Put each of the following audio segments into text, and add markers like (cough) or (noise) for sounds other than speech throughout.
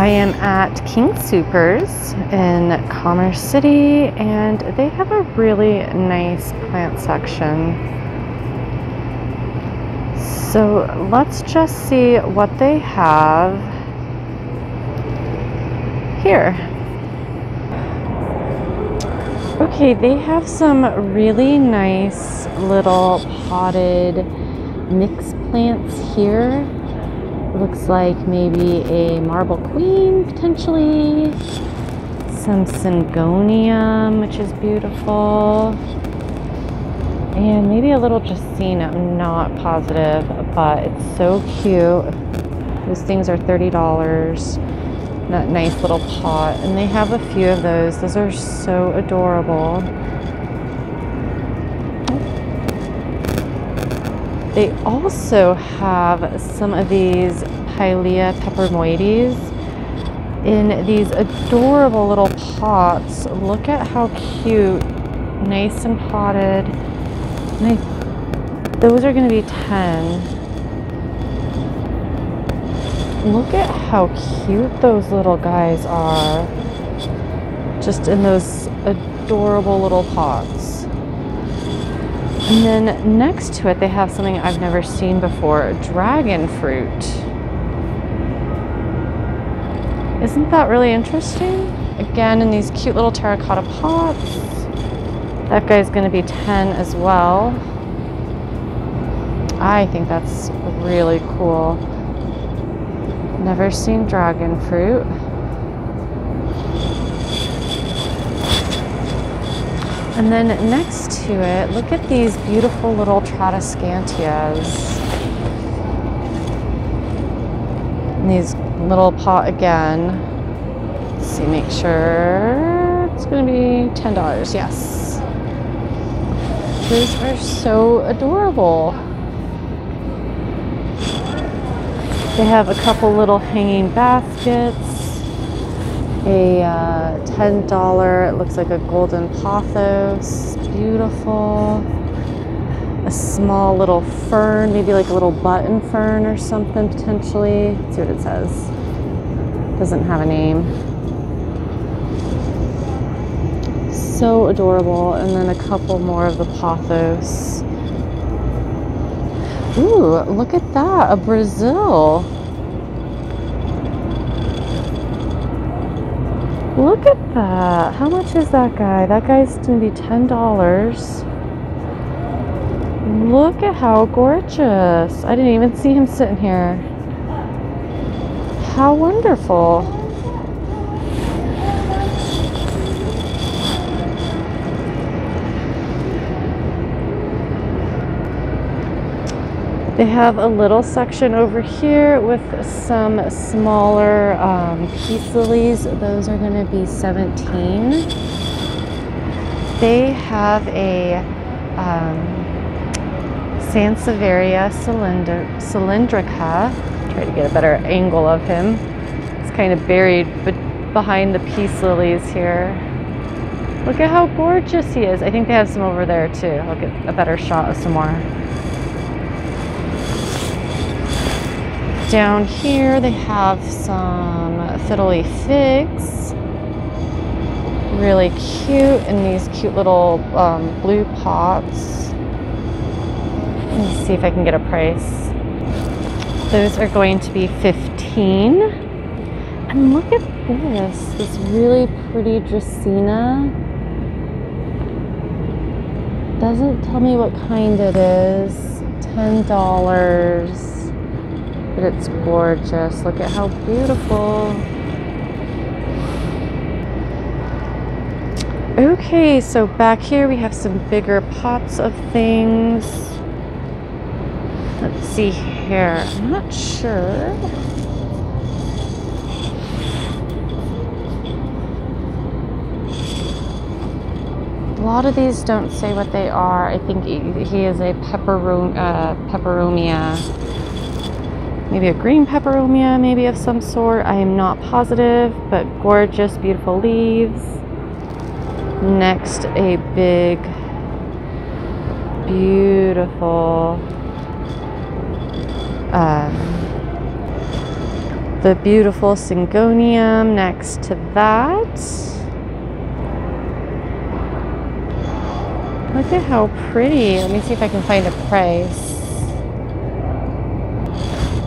I am at King Soopers in Commerce City and they have a really nice plant section. So let's just see what they have here. Okay, they have some really nice little potted mixed plants here. Looks like maybe a marble queen potentially. Some syngonium, which is beautiful. And maybe a little Justina, I'm not positive, but it's so cute. Those things are $30 that nice little pot. And they have a few of those. Those are so adorable. They also have some of these Pilea peperomioides in these adorable little pots. Look at how cute, nice and potted. And I, those are going to be 10. Look at how cute those little guys are. Just in those adorable little pots. And then next to it, they have something I've never seen before, dragon fruit. Isn't that really interesting? Again, in these cute little terracotta pots. That guy's gonna be 10 as well. I think that's really cool. Never seen dragon fruit. And then next to it, look at these beautiful little Tradescantias. And these little pot again. Let's see, make sure it's gonna be $10, yes. These are so adorable. They have a couple little hanging baskets. A uh, $10, it looks like a golden pothos. Beautiful. A small little fern, maybe like a little button fern or something potentially. Let's see what it says. Doesn't have a name. So adorable. And then a couple more of the pothos. Ooh, look at that, a Brasil. Look at that. How much is that guy? That guy's gonna be $10. Look at how gorgeous. I didn't even see him sitting here. How wonderful. They have a little section over here with some smaller um, peace lilies. Those are going to be 17. They have a um, Sansevieria cylindrica. Try to get a better angle of him. It's kind of buried behind the peace lilies here. Look at how gorgeous he is. I think they have some over there too. I'll get a better shot of some more. Down here they have some fiddly figs. Really cute in these cute little um, blue pots. Let me see if I can get a price. Those are going to be 15. And look at this, this really pretty Dracaena. Doesn't tell me what kind it is. $10 but it's gorgeous. Look at how beautiful. Okay, so back here we have some bigger pots of things. Let's see here. I'm not sure. A lot of these don't say what they are. I think he is a pepperum, uh, peperomia maybe a green peperomia, maybe of some sort. I am not positive, but gorgeous, beautiful leaves. Next, a big, beautiful um, The beautiful syngonium next to that. Look at how pretty. Let me see if I can find a price.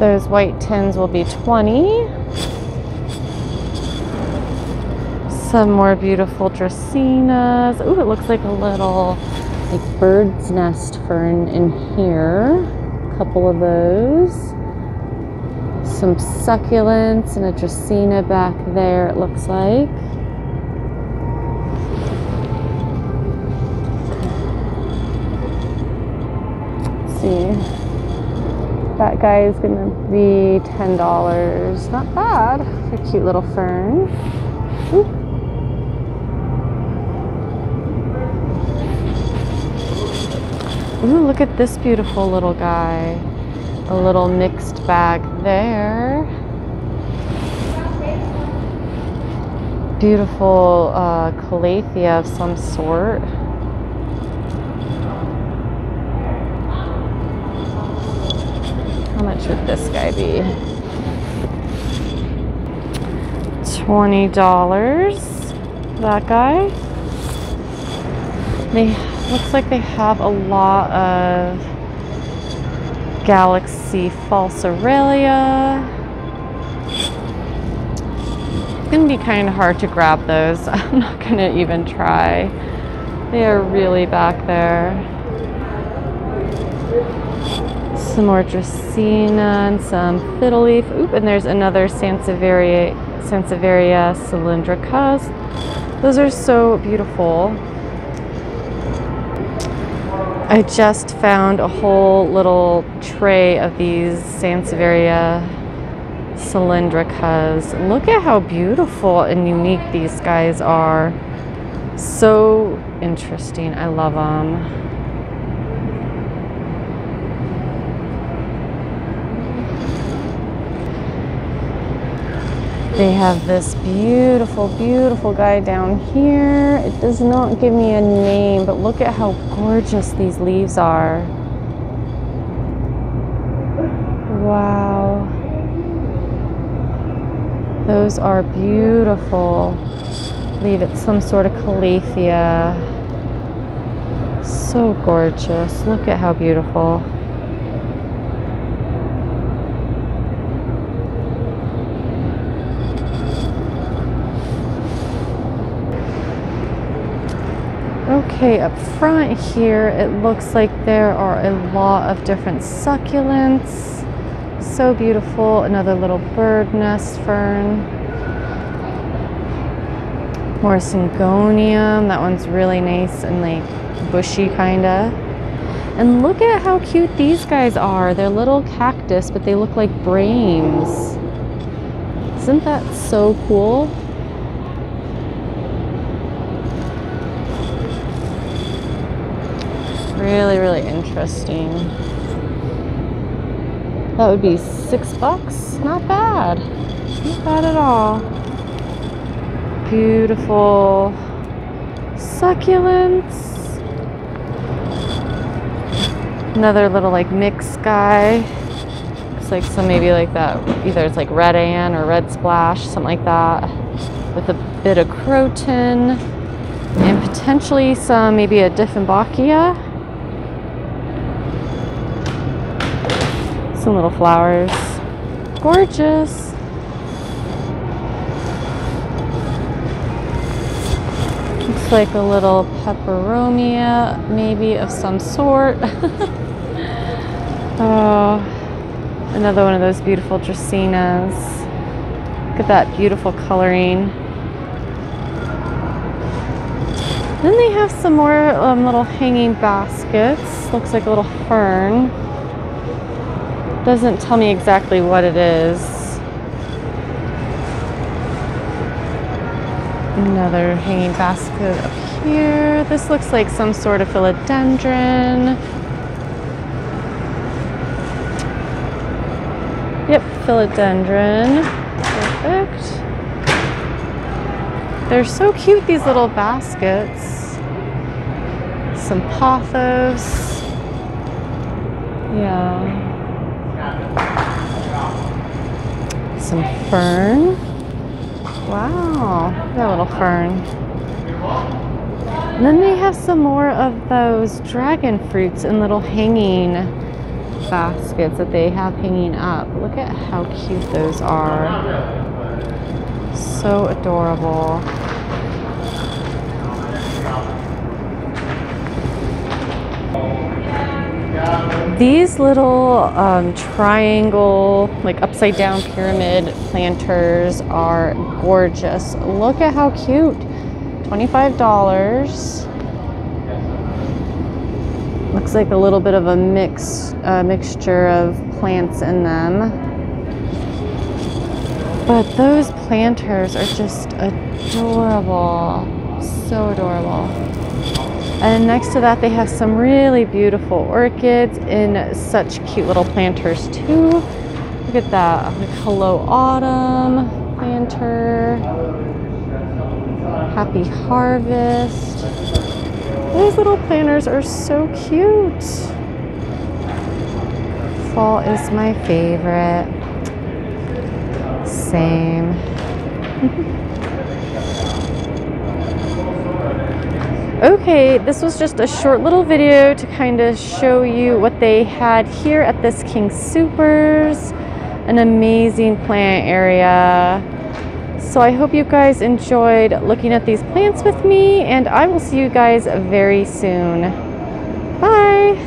Those white tins will be 20. Some more beautiful dracaenas. Ooh, it looks like a little like bird's nest fern in here. A couple of those. Some succulents and a dracaena back there, it looks like. See. That guy is gonna be $10. Not bad. A cute little fern. Ooh. Ooh, look at this beautiful little guy. A little mixed bag there. Beautiful uh, calathea of some sort. How much would this guy be? $20. That guy. They Looks like they have a lot of Galaxy Falcerelia. It's gonna be kind of hard to grab those. (laughs) I'm not gonna even try. They are really back there. Some more Dracaena and some Fiddle Leaf. Oop, and there's another Sansevieria, Sansevieria cylindricas. Those are so beautiful. I just found a whole little tray of these Sansevieria cylindricas. Look at how beautiful and unique these guys are. So interesting. I love them. They have this beautiful, beautiful guy down here. It does not give me a name, but look at how gorgeous these leaves are. Wow. Those are beautiful. I believe it's some sort of calathea. So gorgeous. Look at how beautiful. Okay, up front here, it looks like there are a lot of different succulents. So beautiful. Another little bird nest fern. More syngonium. That one's really nice and like bushy kinda. And look at how cute these guys are. They're little cactus, but they look like brains. Isn't that so cool? Really, really interesting. That would be six bucks. Not bad. Not bad at all. Beautiful succulents. Another little like mix guy. Looks like some maybe like that. Either it's like red Ann or red splash, something like that. With a bit of croton and potentially some maybe a Dieffenbachia. Some little flowers. Gorgeous. Looks like a little peperomia, maybe of some sort. (laughs) oh, another one of those beautiful dracaenas. Look at that beautiful coloring. Then they have some more um, little hanging baskets. Looks like a little fern. Doesn't tell me exactly what it is. Another hanging basket up here. This looks like some sort of philodendron. Yep, philodendron. Perfect. They're so cute, these little baskets. Some pothos. Yeah. Some fern. Wow, that little fern. And then they have some more of those dragon fruits in little hanging baskets that they have hanging up. Look at how cute those are. So adorable. These little um, triangle, like upside down pyramid planters are gorgeous. Look at how cute. $25. Looks like a little bit of a mix, uh, mixture of plants in them. But those planters are just adorable. So adorable. And next to that, they have some really beautiful orchids in such cute little planters too. Look at that, like Hello Autumn planter. Happy Harvest. Those little planters are so cute. Fall is my favorite. Same. (laughs) Okay, this was just a short little video to kind of show you what they had here at this King Soopers, An amazing plant area. So I hope you guys enjoyed looking at these plants with me and I will see you guys very soon. Bye!